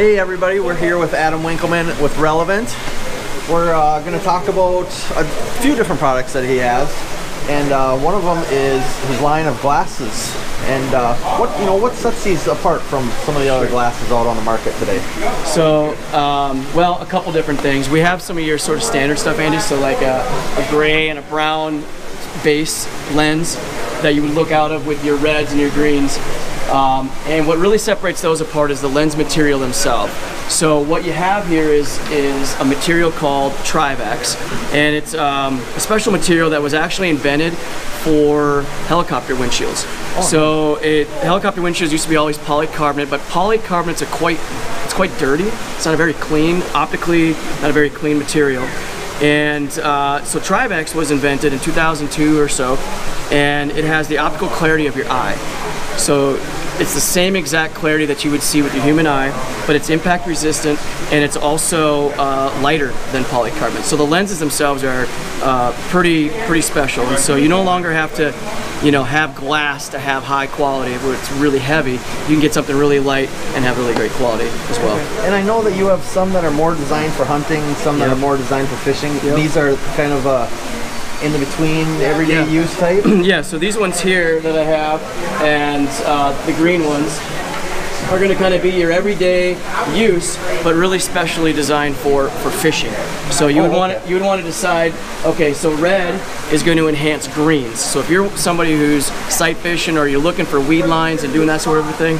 Hey everybody, we're here with Adam Winkelman with Relevant. We're uh, going to talk about a few different products that he has, and uh, one of them is his line of glasses. And uh, what you know, what sets these apart from some of the other glasses out on the market today? So, um, well, a couple different things. We have some of your sort of standard stuff, Andy. So like a, a gray and a brown base lens that you would look out of with your reds and your greens. Um, and what really separates those apart is the lens material themselves. So what you have here is is a material called Trivex, and it's um, a special material that was actually invented for helicopter windshields. So it, helicopter windshields used to be always polycarbonate, but polycarbonates are quite it's quite dirty. It's not a very clean, optically not a very clean material. And uh, so Trivex was invented in 2002 or so, and it has the optical clarity of your eye. So it's the same exact clarity that you would see with your human eye, but it's impact resistant and it's also uh, lighter than polycarbonate. So the lenses themselves are uh, pretty pretty special, and so you no longer have to, you know, have glass to have high quality where it's really heavy. You can get something really light and have really great quality as well. And I know that you have some that are more designed for hunting, some that Yep. are more designed for fishing. Yep. These are kind of uh, in the between everyday Yeah. use type. yeah, so these ones here that I have and uh, the green ones are going to kind of be your everyday use, but really specially designed for, for fishing. So you would Oh, want okay. you would want to decide, okay, so red is going to enhance greens. So if you're somebody who's sight fishing or you're looking for weed lines and doing that sort of thing,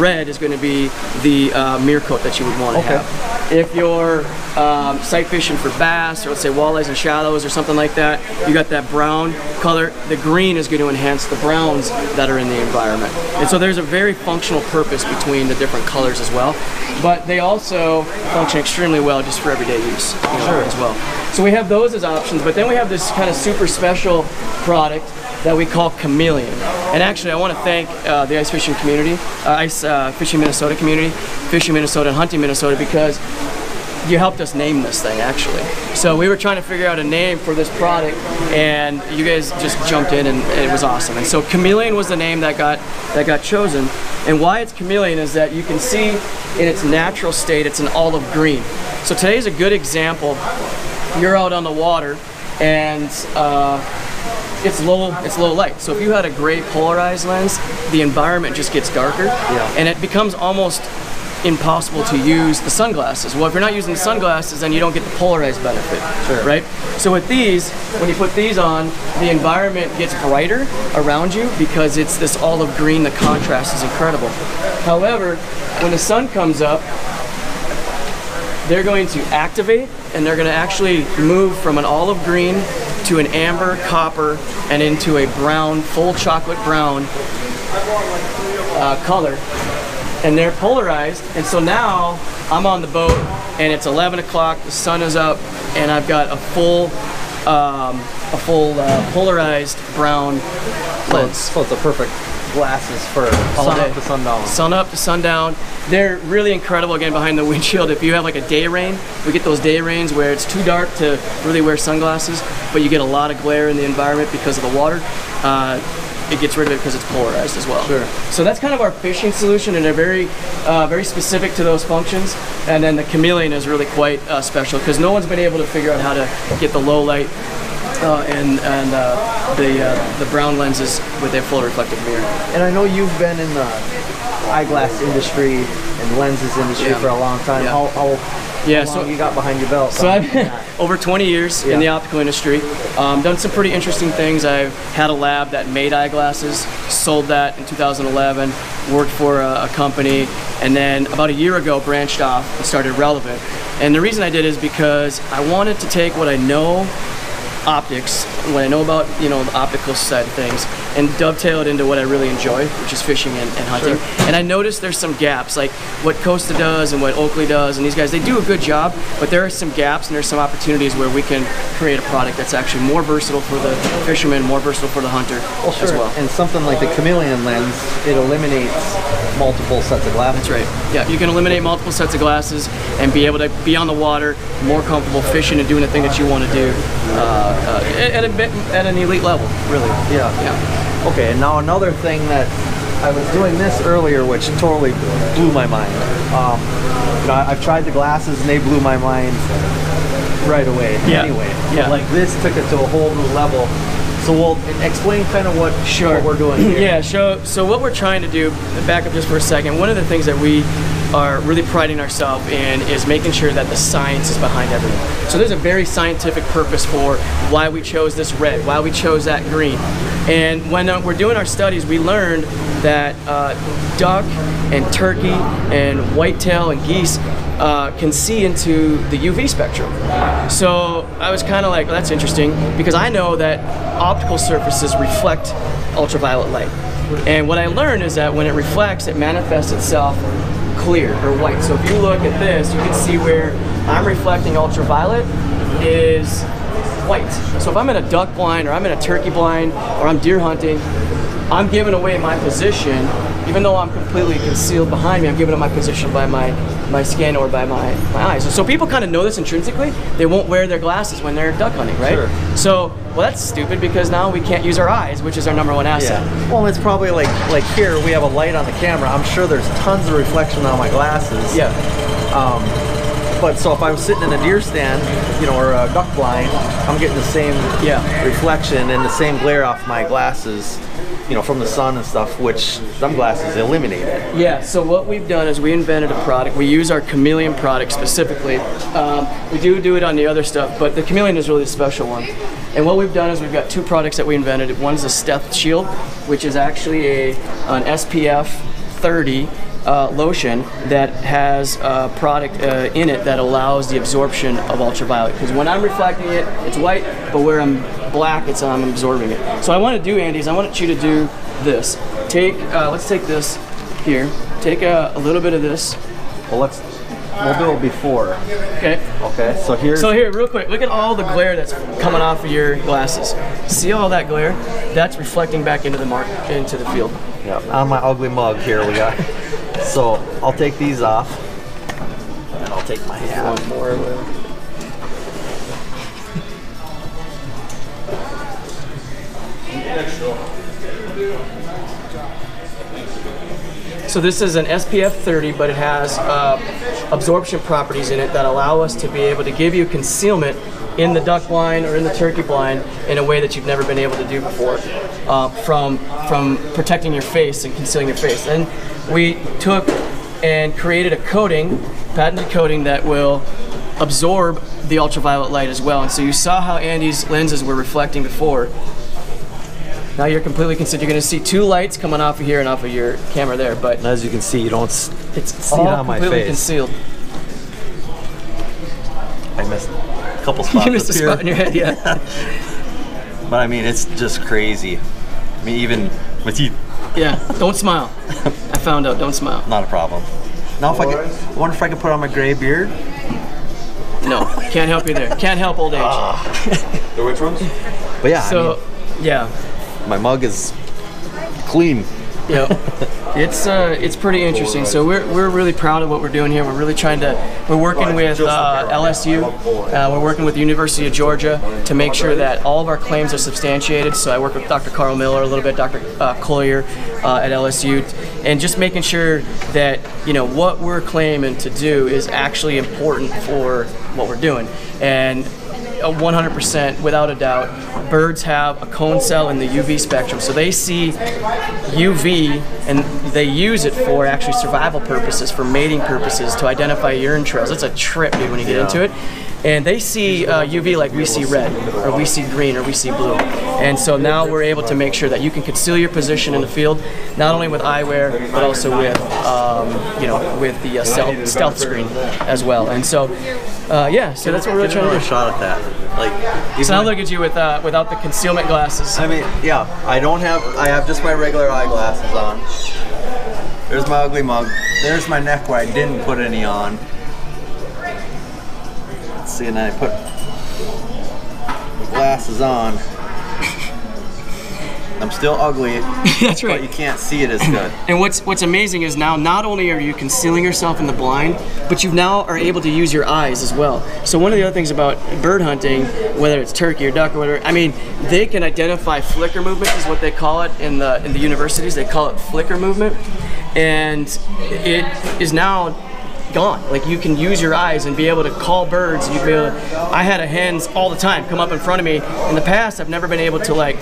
red is going to be the uh, mirror coat that you would want to Okay. have. If you're um, sight fishing for bass or let's say walleyes and shallows or something like that, you got that brown color. The green is going to enhance the browns that are in the environment. And so there's a very functional purpose between the different colors as well. But they also function extremely well just for everyday use you know, Sure. as well. So we have those as options, but then we have this kind of super special product that we call Chameleon. And actually, I want to thank uh, the ice fishing community, uh, ice uh, fishing Minnesota community, fishing Minnesota and hunting Minnesota because you helped us name this thing actually. So we were trying to figure out a name for this product, and you guys just jumped in, and, and it was awesome. And so Chameleon was the name that got that got chosen. And why it's Chameleon is that you can see in its natural state, it's an olive green. So today's a good example. You're out on the water, and uh, it's low it's low light. So if you had a gray polarized lens, the environment just gets darker, Yeah. and it becomes almost impossible to use the sunglasses. Well, if you're not using the sunglasses, then you don't get the polarized benefit, Sure. right? So with these, when you put these on, the environment gets brighter around you because it's this olive green. The contrast is incredible. However, when the sun comes up, they're going to activate and they're going to actually move from an olive green to an amber, copper, and into a brown, full chocolate brown uh, color. And they're polarized. And so now I'm on the boat and it's 11 o'clock, the sun is up, and I've got a full, um, a full uh, polarized brown lens. So it's a perfect glasses for All sun day. up to sundown. Sun up to sundown. They're really incredible again behind the windshield. If you have like a day rain, we get those day rains where it's too dark to really wear sunglasses, but you get a lot of glare in the environment because of the water. Uh, it gets rid of it because it's polarized as well. Sure. So that's kind of our fishing solution, and they're very, uh, very specific to those functions. And then the chameleon is really quite uh, special because no one's been able to figure out how to get the low light uh, and and uh, the uh, the brown lenses with their full reflective mirror. And I know you've been in the eyeglass industry and lenses industry Yeah. for a long time. Yeah. How, how, Yeah. how So you got behind your belt? So I've been over 20 years Yeah. in the optical industry. Um, done some pretty interesting things. I've had a lab that made eyeglasses, sold that in 2011, worked for a, a company, and then about a year ago branched off and started Relevant. And the reason I did is because I wanted to take what I know optics, what I know about you know the optical side of things, and dovetail it into what I really enjoy, which is fishing and, and hunting. And I noticed there's some gaps, like what Costa does and what Oakley does, and these guys they do a good job, but there are some gaps and there's some opportunities where we can create a product that's actually more versatile for the fisherman, more versatile for the hunter as well. And something like the chameleon lens, it eliminates multiple sets of glasses. That's right. Yeah, you can eliminate multiple sets of glasses and be able to be on the water, more comfortable fishing and doing the thing that you want to do uh, uh, at, a bit, at an elite level, really. Yeah. Yeah. Okay, and now another thing that I was doing this earlier, which totally blew my mind. Um, you know, I've tried the glasses and they blew my mind right away. Yeah. Anyway, Yeah. Like this took it to a whole new level. So we'll explain kind of what Sure. what we're doing here. Yeah, so so what we're trying to do, back up just for a second, one of the things that we are really priding ourselves in is making sure that the science is behind everything. So there's a very scientific purpose for why we chose this red, why we chose that green. And when uh, we're doing our studies, we learned that uh, duck and turkey and whitetail and geese uh, can see into the UV spectrum. So I was kind of like, well, that's interesting because I know that optical surfaces reflect ultraviolet light. And what I learned is that when it reflects, it manifests itself clear or white. So if you look at this, you can see where I'm reflecting ultraviolet is white. So if I'm in a duck blind or I'm in a turkey blind or I'm deer hunting, I'm giving away my position, even though I'm completely concealed behind me, I'm giving up my position by my, my skin or by my, my eyes. So, so people kind of know this intrinsically. They won't wear their glasses when they're duck hunting, right? Sure. So, well, that's stupid because now we can't use our eyes, which is our number one asset. Yeah. Well, it's probably like like here we have a light on the camera. I'm sure there's tons of reflection on my glasses. Yeah. Um, but so if I'm sitting in a deer stand, you know, or a duck blind, I'm getting the same Yeah. reflection and the same glare off my glasses, you know, from the sun and stuff, which some glasses eliminate it. Yeah, so what we've done is we invented a product. We use our chameleon product specifically. Um, we do do it on the other stuff, but the chameleon is really the special one. And what we've done is we've got two products that we invented. One's a Stealth Shield, which is actually a an SPF 30 uh, lotion that has a product uh, in it that allows the absorption of ultraviolet. Because when I'm reflecting it, it's white, but where I'm black, it's I'm absorbing it. So I want to do, Andy, is I want you to do this. Take, uh, let's take this here. Take a, a little bit of this. Well, let's we'll do it before. Okay. Okay. So here's So here, real quick, look at all the glare that's coming off of your glasses. See all that glare? That's reflecting back into the mark into the field. yeah, on my ugly mug here we got. So I'll take these off. And I'll take my hat. One more. So this is an SPF 30, but it has uh, absorption properties in it that allow us to be able to give you concealment in the duck blind or in the turkey blind in a way that you've never been able to do before, uh, from from protecting your face and concealing your face. And we took and created a coating, patented coating that will absorb the ultraviolet light as well. And so you saw how Andy's lenses were reflecting before. Now you're completely concealed. You're going to see two lights coming off of here and off of your camera there, but And as you can see, you don't it's it on my completely face. concealed. I missed a couple spots. You missed a up here. spot in your head, yeah. But I mean, it's just crazy. I mean, even my teeth. yeah. Don't smile. I found out. Don't smile. not a problem. Now, if I could, I wonder if I could put on my gray beard. No, can't help you there. Can't help old age. Ah. The which ones? But yeah, so, yeah, I mean, my mug is clean. yeah. It's uh, it's pretty interesting. So we're, we're really proud of what we're doing here. We're really trying to. We're working with uh, LSU. Uh, we're working with the University of Georgia to make sure that all of our claims are substantiated. So I work with Dr. Carl Miller a little bit, Dr. Uh, Collier uh, at LSU, and just making sure that you know what we're claiming to do is actually important for what we're doing. And 100% without a doubt birds have a cone cell in the uv spectrum. So they see uv and they use it for actually survival purposes for mating purposes to identify urine trails. It's a trip dude when you get into it and they see uh, uv like we see red or we see green or we see blue and so now we're able to make sure that you can conceal your position in the field not only with eyewear but also with um, you know with the uh, stealth, stealth screen as well and so uh, yeah so that's what we're really trying to another a shot at that. Like, so when- look at you with uh, without the concealment glasses. I mean, yeah, I don't have. I have just my regular eyeglasses on. There's my ugly mug. There's my neck where I didn't put any on. And then I put the glasses on. I'm still ugly, That's right. but you can't see it as good. And what's what's amazing is now not only are you concealing yourself in the blind, but you now are able to use your eyes as well. So one of the other things about bird hunting, whether it's turkey or duck or whatever, I mean, they can identify flicker movement is what they call it in the in the universities. They call it flicker movement, and it is now gone. Like you can use your eyes and be able to call birds. You feel. I had a hens all the time come up in front of me. In the past, I've never been able to like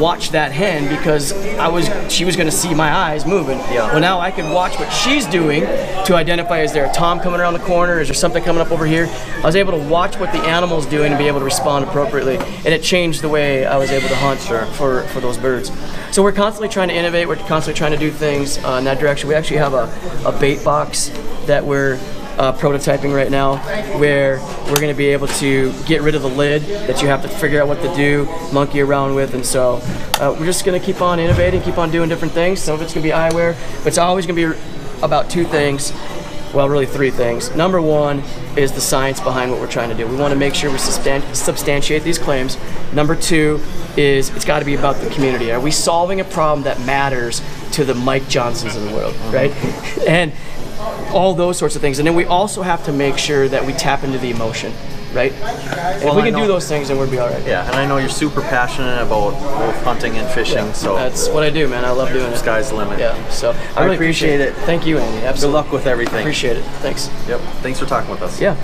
watch that hen because I was she was going to see my eyes moving. Yeah. Well, now I can watch what she's doing to identify is there a tom coming around the corner? Is there something coming up over here? I was able to watch what the animal's doing and be able to respond appropriately, and it changed the way I was able to hunt for for, for those birds. So we're constantly trying to innovate. We're constantly trying to do things uh, in that direction. We actually have a, a bait box that we're uh, prototyping right now, where we're going to be able to get rid of the lid that you have to figure out what to do, monkey around with, and so uh, we're just going to keep on innovating, keep on doing different things. Some of it's going to be eyewear, but it's always going to be about two things. Well, really three things. Number one is the science behind what we're trying to do. We want to make sure we substan- substantiate these claims. Number two is it's got to be about the community. Are we solving a problem that matters to the Mike Johnsons of the world, uh-huh. right? And all those sorts of things. And then we also have to make sure that we tap into the emotion, right? Well, if we can do those things, then we'll be all right. Yeah, and I know you're super passionate about both hunting and fishing, so That's what I do, man. I love doing it. sky's the limit. Yeah, so I, I really appreciate it. Thank you, Andy. Absolutely. Good luck with everything. Appreciate it. Thanks. Yep. Thanks for talking with us. Yeah.